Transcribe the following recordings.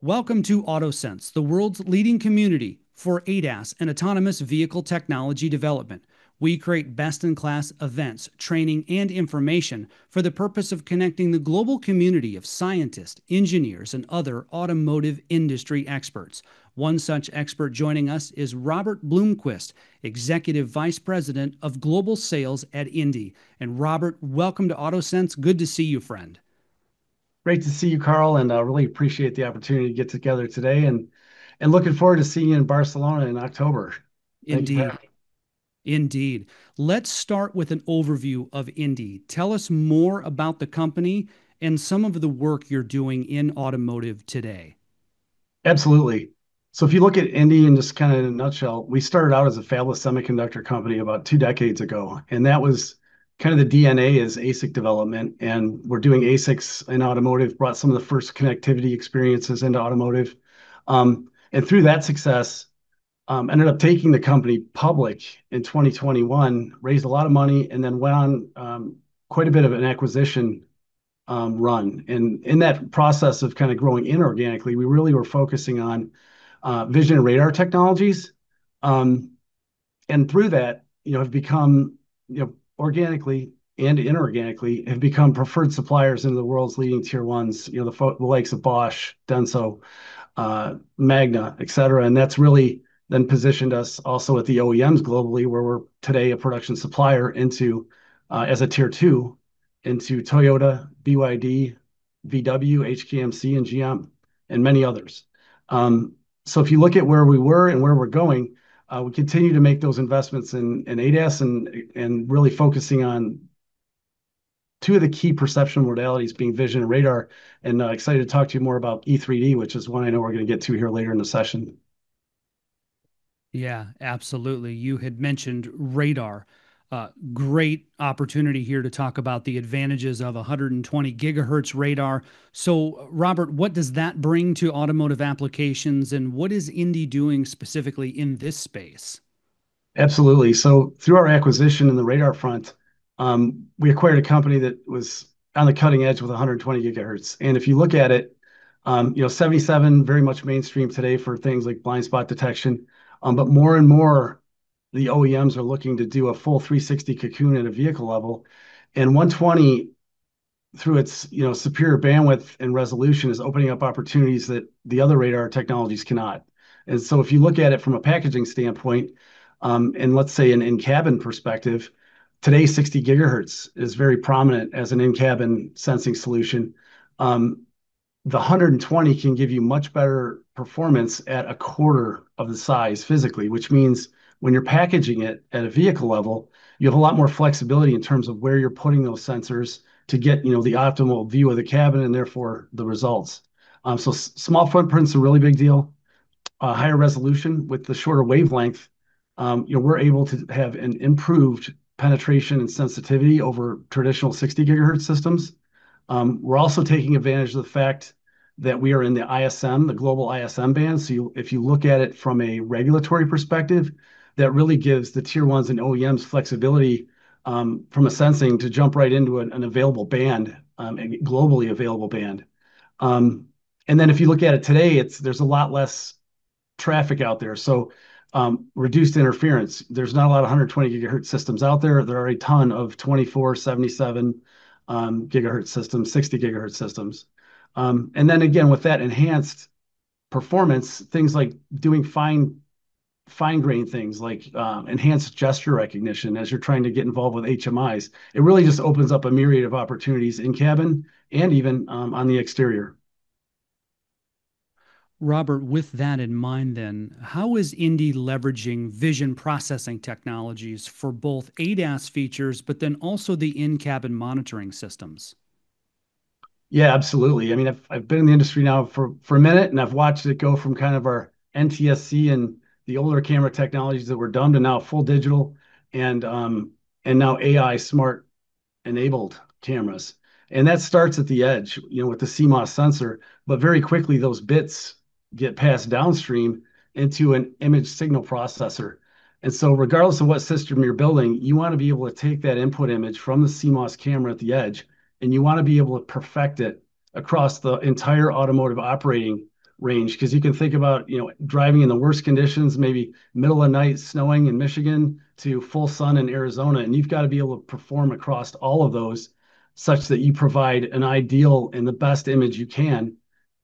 Welcome to AutoSens, the world's leading community for ADAS and autonomous vehicle technology development. We create best-in-class events, training, and information for the purpose of connecting the global community of scientists, engineers, and other automotive industry experts. One such expert joining us is Robert Bloomquist, Executive Vice President of Global Sales at Indie. And Robert, welcome to AutoSens. Good to see you, friend. Great to see you, Carl, and I really appreciate the opportunity to get together today and looking forward to seeing you in Barcelona in October. Indeed. Indeed. Let's start with an overview of Indie. Tell us more about the company and some of the work you're doing in automotive today. Absolutely. So if you look at Indie in just kind of in a nutshell, we started out as a fabless semiconductor company about two decades ago, and that was kind of the DNA is ASIC development, and we're doing ASICs in automotive, brought some of the first connectivity experiences into automotive. Um, and through that success, Um, ended up taking the company public in 2021, raised a lot of money, and then went on um, quite a bit of an acquisition um, run. And in that process of kind of growing inorganically, we really were focusing on uh, vision and radar technologies. Um, and through that, you know, have become, you know, organically and inorganically, have become preferred suppliers into the world's leading Tier 1s, you know, the likes of Bosch, Denso, uh, Magna, et cetera. And that's really then positioned us also at the OEMs globally, where we're today a production supplier into, uh, as a Tier 2 into Toyota, BYD, VW, HKMC, and GM, and many others. Um, so if you look at where we were and where we're going, uh, we continue to make those investments in ADAS and really focusing on two of the key perception modalities being vision and radar, and uh, excited to talk to you more about E3D, which is one I know we're going to get to here later in the session. Yeah, absolutely. You had mentioned radar. Uh, great opportunity here to talk about the advantages of 120 gigahertz radar. So, Robert, what does that bring to automotive applications, and what is Indie doing specifically in this space? Absolutely. So, through our acquisition in the radar front, um, we acquired a company that was on the cutting edge with 120 gigahertz. And if you look at it, um, you know, 77 very much mainstream today for things like blind spot detection. Um, but more and more, the OEMs are looking to do a full 360 cocoon at a vehicle level. And 120, through its you know, superior bandwidth and resolution, is opening up opportunities that the other radar technologies cannot. And so if you look at it from a packaging standpoint, um, and let's say an in-cabin perspective, today 60 GHz is very prominent as an in-cabin sensing solution. Um, The 120 can give you much better performance at a quarter of the size physically, which means when you're packaging it at a vehicle level, you have a lot more flexibility in terms of where you're putting those sensors to get you know, the optimal view of the cabin and therefore the results. Um, so small footprint's a really big deal. Uh, higher resolution with the shorter wavelength, um, you know, we're able to have an improved penetration and sensitivity over traditional 60 GHz systems. Um, we're also taking advantage of the fact that we are in the ISM, the global ISM band. So if you look at it from a regulatory perspective, that really gives the Tier 1s and OEMs flexibility um, from a sensing to jump right into an available band, um, a globally available band. And then if you look at it today, it's there's a lot less traffic out there, so reduced interference. There's not a lot of 120 GHz systems out there. There are a ton of 24, 77 Um, GHz systems, 60 gigahertz systems. Um, and then again, with that enhanced performance, things like doing fine, fine-grained things like um, enhanced gesture recognition as you're trying to get involved with HMIs, it really just opens up a myriad of opportunities in cabin and even on the exterior. Robert, with that in mind then, how is Indie leveraging vision processing technologies for both ADAS features, but then also the in-cabin monitoring systems? Yeah, absolutely. I've I've been in the industry now for a minute, and I've watched it go from kind of our NTSC and the older camera technologies that were dumb to now full digital and um, and now AI smart-enabled cameras. And that starts at the edge, you know, with the CMOS sensor. But very quickly, those bits get passed downstream into an image signal processor. And so regardless of what system you're building, you want to be able to take that input image from the CMOS camera at the edge, and you want to be able to perfect it across the entire automotive operating range. Because you can think about, you know, driving in the worst conditions, maybe middle of night, snowing in Michigan, to full sun in Arizona, and you've got to be able to perform across all of those such that you provide an ideal and the best image you can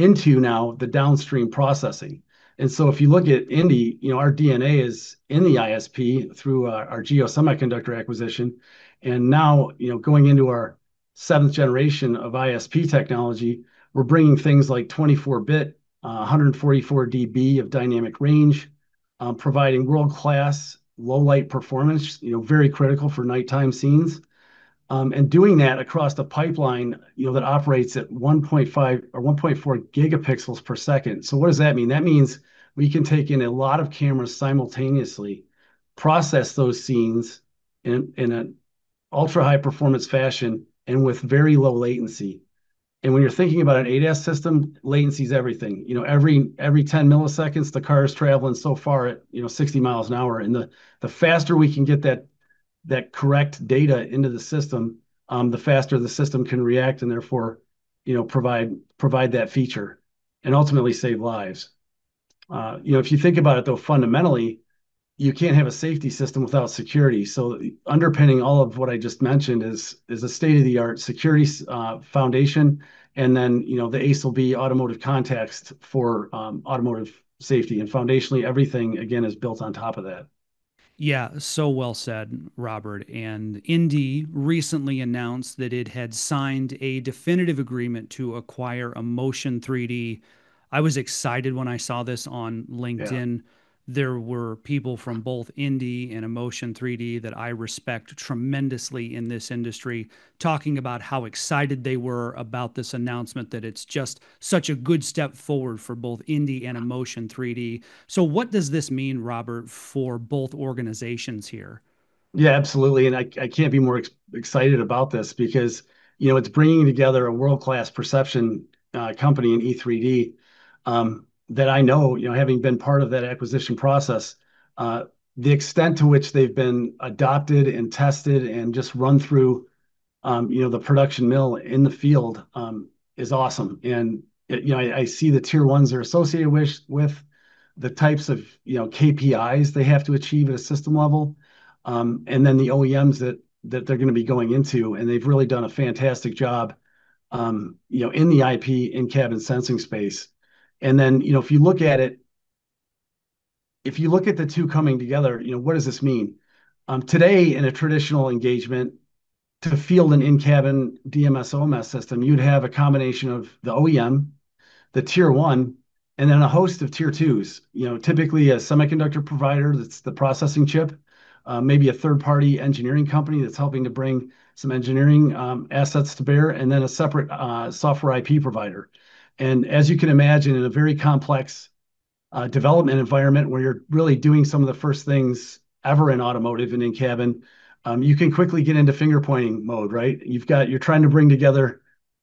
into now the downstream processing. And so if you look at indie, you know, our DNA is in the ISP through uh, our GEO Semiconductor acquisition. And now, you know, going into our seventh generation of ISP technology, we're bringing things like 24-bit, uh, 144 dB of dynamic range, um, providing world-class low light performance, you know, very critical for nighttime scenes. Um, and doing that across the pipeline, you know, that operates at 1.5 or 1.4 gigapixels per second. So what does that mean? That means we can take in a lot of cameras simultaneously, process those scenes in an ultra-high performance fashion and with very low latency. And when you're thinking about an ADAS system, latency is everything. You know, every every 10 milliseconds, the car is traveling so far at, you know, 60 miles an hour. And the the faster we can get that correct data into the system, um, the faster the system can react and therefore, you know, provide provide that feature and ultimately save lives. Uh, you know, if you think about it, though, fundamentally, you can't have a safety system without security. So underpinning all of what I just mentioned is is a state-of-the-art security uh, foundation. And then, you know, the ASIL-B automotive context for um, automotive safety. And foundationally, everything, again, is built on top of that. Yeah, so well said, Robert. And Indie recently announced that it had signed a definitive agreement to acquire Emotion3D. I was excited when I saw this on LinkedIn. Yeah. There were people from both Indie and Emotion3D that I respect tremendously in this industry talking about how excited they were about this announcement, that it's just such a good step forward for both Indie and Emotion3D. So, what does this mean, Robert, for both organizations here? Yeah, absolutely. And I can't be more excited about this because, you know, it's bringing together a world-class perception uh, company in E3D that I know, you know, having been part of that acquisition process, uh, the extent to which they've been adopted and tested and just run through, um, you know, the production mill in the field um, is awesome. And, you know, I see the tier ones are associated with the types of, you know, KPIs they have to achieve at a system level. Um, and then the OEMs that that they're going to be going into, and they've really done a fantastic job, you know, in the IP in-cabin sensing space. And then, you know, if you look at it, if you look at the two coming together, you know, what does this mean? Um, today, in a traditional engagement to field an in-cabin DMS/OMS system, you'd have a combination of the OEM, the tier one, and then a host of tier twos. You know, typically a semiconductor provider that's the processing chip, uh, maybe a third-party engineering company that's helping to bring some engineering um, assets to bear, and then a separate uh, software IP provider. And as you can imagine, in a very complex uh, development environment where you're really doing some of the first things ever in automotive and in-cabin, um, you can quickly get into finger-pointing mode, right? You've got you're trying to bring together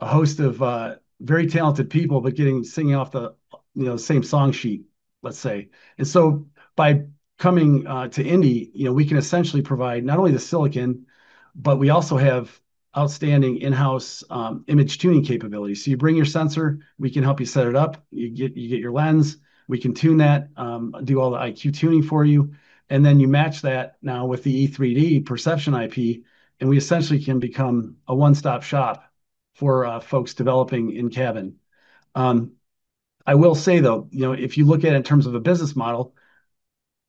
a host of uh, very talented people, but getting singing off the, you know, same song sheet, let's say. And so by coming uh, to Indie, you know, we can essentially provide not only the silicon, but we also have outstanding in-house um, image tuning capabilities. So you bring your sensor, we can help you set it up. You get you get your lens, we can tune that, um, do all the IQ tuning for you. And then you match that now with the E3D perception IP, and we essentially can become a one-stop shop for uh, folks developing in-cabin. Um, I will say, though, you know, if you look at it in terms of a business model,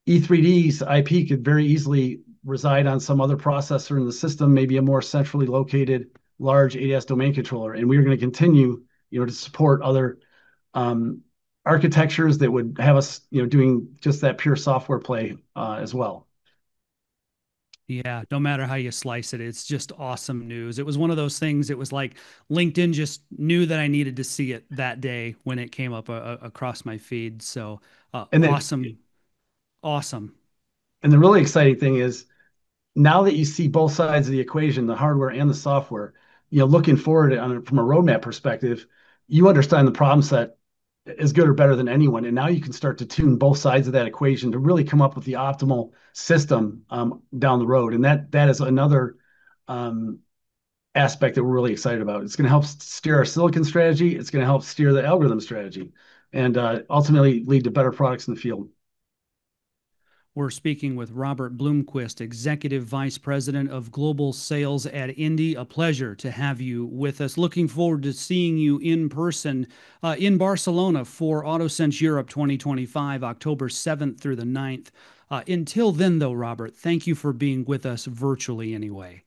E3D's IP could very easily reside on some other processor in the system, maybe a more centrally located large ADAS domain controller. And we are going to continue, you know, to support other um, architectures that would have us, you know, doing just that pure software play uh, as well. Yeah, no matter how you slice it, it's just awesome news. It was one of those things. It was like LinkedIn just knew that I needed to see it that day when it came up across my feed. So uh awesome. Awesome. And the really exciting thing is now that you see both sides of the equation, the hardware and the software, you know, looking forward from a roadmap perspective, you understand the problem set as good or better than anyone. And now you can start to tune both sides of that equation to really come up with the optimal system um, down the road. And that that is another um, aspect that we're really excited about. It's going to help steer our silicon strategy. It's going to help steer the algorithm strategy, and uh, ultimately lead to better products in the field. We're speaking with Robert Bloomquist, Executive Vice President of Global Sales at Indie. A pleasure to have you with us. Looking forward to seeing you in person uh, in Barcelona for AutoSens Europe 2025, October 7th through the 9th. Uh, until then, though, Robert, thank you for being with us virtually anyway.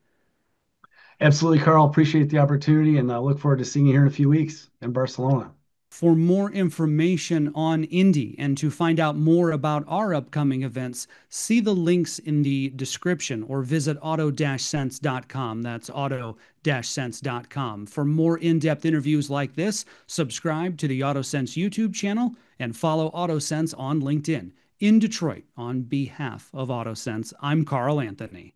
Absolutely, Carl. Appreciate the opportunity and uh, look forward to seeing you here in a few weeks in Barcelona. For more information on Indie and to find out more about our upcoming events, see the links in the description or visit autosens.com. That's autosens.com. For more in-depth interviews like this, subscribe to the AutoSens YouTube channel and follow AutoSens on LinkedIn. In Detroit, on behalf of AutoSens, I'm Carl Anthony.